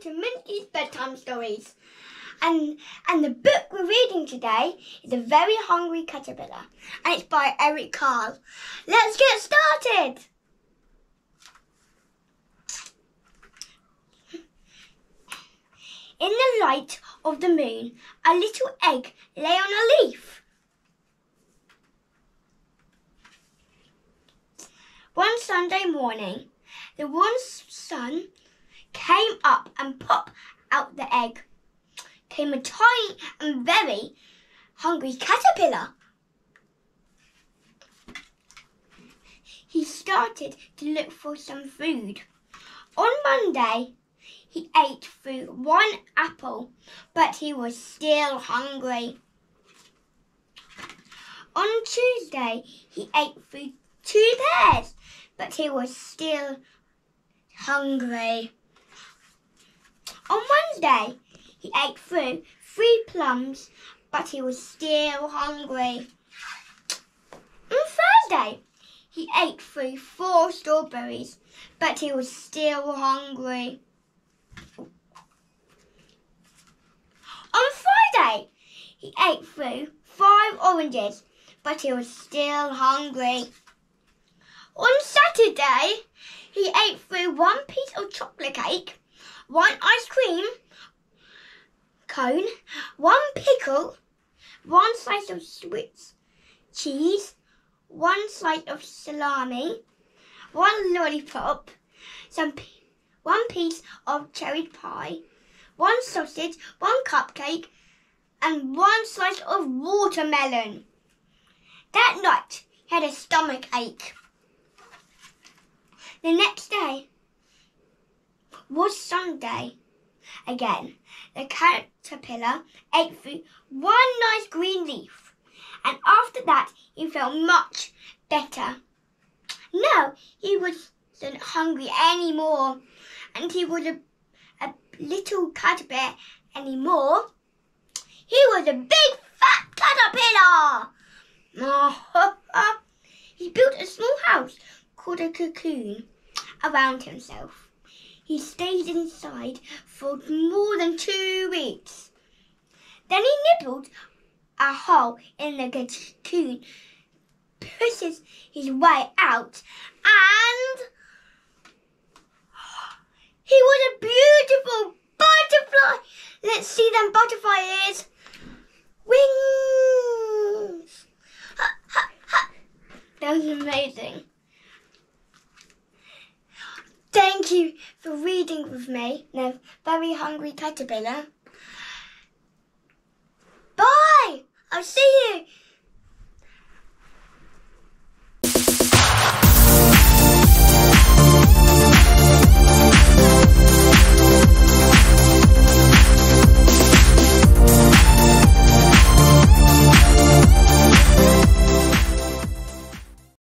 to Minsky's Bedtime Stories. And, and the book we're reading today is A Very Hungry Caterpillar. And it's by Eric Carle. Let's get started! In the light of the moon, a little egg lay on a leaf. One Sunday morning, the one sun came up and popped out the egg. Came a tiny and very hungry caterpillar. He started to look for some food. On Monday, he ate through one apple, but he was still hungry. On Tuesday, he ate through two pears, but he was still hungry. On Wednesday, he ate through three plums, but he was still hungry. On Thursday, he ate through four strawberries, but he was still hungry. On Friday, he ate through five oranges, but he was still hungry. On Saturday, he ate through one piece of chocolate cake, one ice cream cone, one pickle, one slice of Swiss cheese, one slice of salami, one lollipop, some one piece of cherry pie, one sausage, one cupcake, and one slice of watermelon. That night, he had a stomach ache. The next day was Sunday. Again, the caterpillar ate through one nice green leaf, and after that he felt much better. Now he wasn't hungry anymore, and he was a, a little caterpillar anymore. He was a big fat caterpillar. he built a small house called a cocoon around himself. He stayed inside for more than two weeks. Then he nibbled a hole in the cocoon, pushes his way out, and he was a beautiful butterfly. Let's see them butterfly ears. Wings. Ha, ha, ha. That was amazing. Thank you for reading with me, No, Very Hungry Caterpillar. Bye! I'll see you